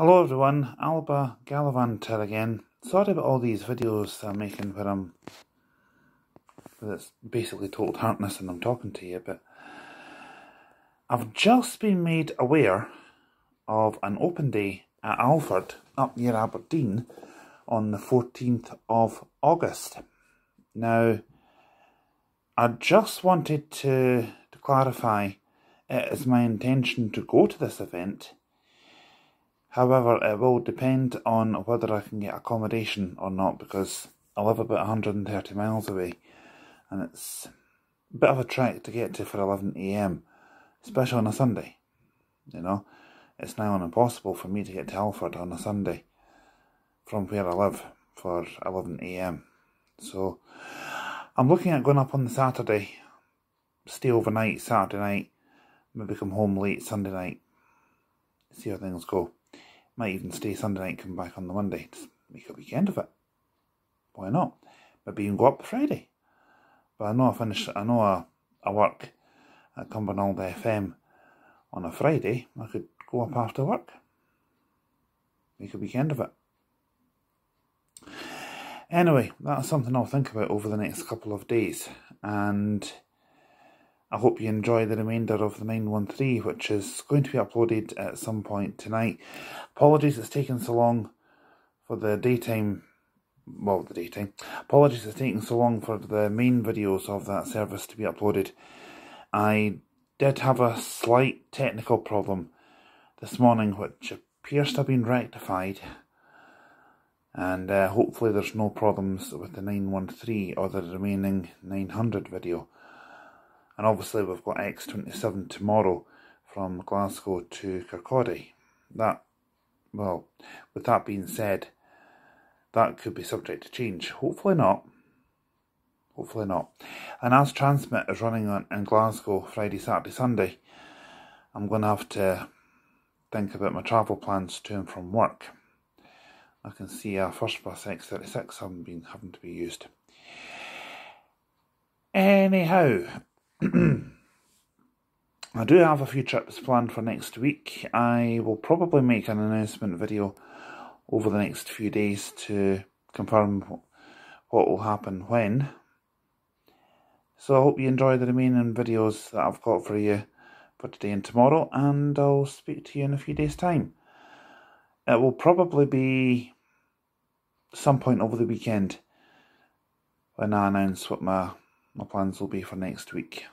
Hello everyone, Alba Galavanter here again. Sorry about all these videos I'm making where I'm it's basically total tartness and I'm talking to you, but I've just been made aware of an open day at Alford up near Aberdeen on the 14th of August. Now, I just wanted to, to clarify it is my intention to go to this event However, it will depend on whether I can get accommodation or not because I live about 130 miles away and it's a bit of a trek to get to for 11am, especially on a Sunday. You know, it's now impossible for me to get to Alford on a Sunday from where I live for 11am. So I'm looking at going up on the Saturday, stay overnight Saturday night, maybe come home late Sunday night, see how things go. Might even stay Sunday night, come back on the Monday. Just make a weekend of it. Why not? Maybe even go up Friday. But I know I finish, I know I, I work at Cumbernauld FM on a Friday. I could go up after work. Make a weekend of it. Anyway, that's something I'll think about over the next couple of days. And I hope you enjoy the remainder of the 913, which is going to be uploaded at some point tonight. Apologies it's taken so long for the daytime, well, the daytime. Apologies it's taken so long for the main videos of that service to be uploaded. I did have a slight technical problem this morning, which appears to have been rectified. And uh, hopefully there's no problems with the 913 or the remaining 900 video. And obviously we've got X27 tomorrow from Glasgow to Kirkcaldy. That, well, with that being said, that could be subject to change. Hopefully not. Hopefully not. And as TRNSMT is running on in Glasgow Friday, Saturday, Sunday, I'm going to have to think about my travel plans to and from work. I can see a first bus X36 having been having to be used. Anyhow, I do have a few trips planned for next week. I will probably make an announcement video over the next few days to confirm what will happen when. So I hope you enjoy the remaining videos that I've got for you for today and tomorrow, and I'll speak to you in a few days' time. It will probably be some point over the weekend when I announce what my my plans will be for next week.